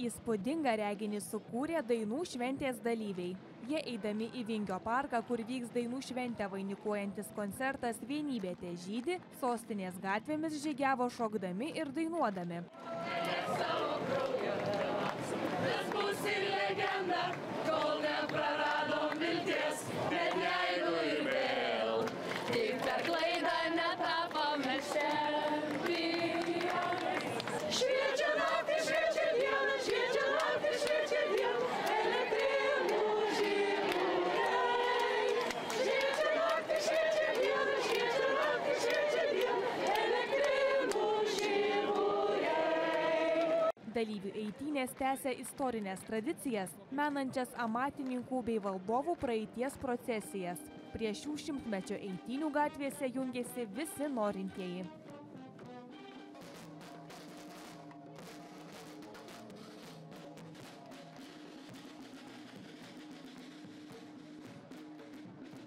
Įspūdingą reginį sukūrė dainų šventės dalyviai. Jie eidami į Vingio parką, kur vyks dainų šventę vainikuojantis koncertas Vienybėte žydį, sostinės gatvėmis žygiavo šokdami ir dainuodami. Mes bus ir legenda, Dalyvių eitynės tęsia istorinės tradicijas, menančias amatininkų bei valdovų praeities procesijas. Prie šių šimtmečio eitynių gatvėse jungiasi visi norintieji.